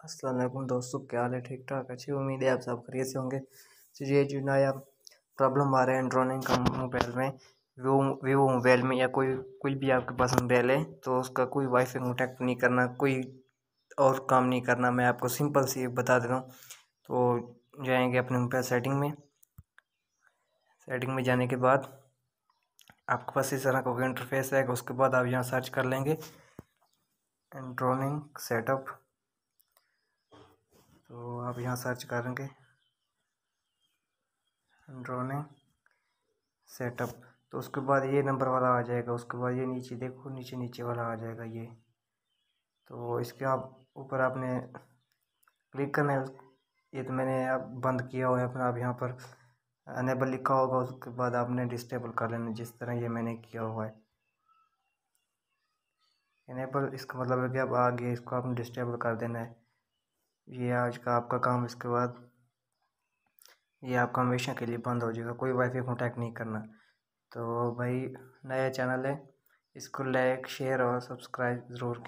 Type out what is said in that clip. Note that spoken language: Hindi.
असलम दोस्तों, क्या हाल है? ठीक ठाक अच्छी उम्मीद है आप सब खरीद से होंगे। तो ये जो नया प्रॉब्लम आ रहा है एंड्रॉनिंग का मोबाइल में, वो वीवो मोबाइल में या कोई कोई भी आपके पास मोबाइल है तो उसका कोई वाईफाई कॉन्टैक्ट नहीं करना, कोई और काम नहीं करना, मैं आपको सिंपल सी बता दे रहा हूँ। तो जाएँगे अपने मोबाइल सेटिंग में। सेटिंग में जाने के बाद आपके पास इस तरह का इंटरफेस है उसके बाद आप यहाँ सर्च कर लेंगे। एंड्रॉनिंग सेटअप आप यहाँ सर्च करेंगे। ड्रोनिंग सेटअप तो उसके बाद ये नंबर वाला आ जाएगा। उसके बाद ये नीचे देखो, नीचे नीचे वाला आ जाएगा ये। तो इसके आप ऊपर आपने क्लिक करना है। ये तो मैंने अब बंद किया हुआ है अपना, अब यहाँ पर अनेबल लिखा होगा। उसके बाद आपने डिस्टेबल कर लेना, जिस तरह ये मैंने किया हुआ है। इनेबल इसका मतलब है कि अब आगे इसको आपने डिस्टेबल कर देना है। ये आज का आपका काम, इसके बाद ये आपका हमेशा के लिए बंद हो जाएगा। कोई वाईफाई कॉन्टैक्ट नहीं करना। तो भाई, नया चैनल है। इसको लाइक शेयर और सब्सक्राइब ज़रूर की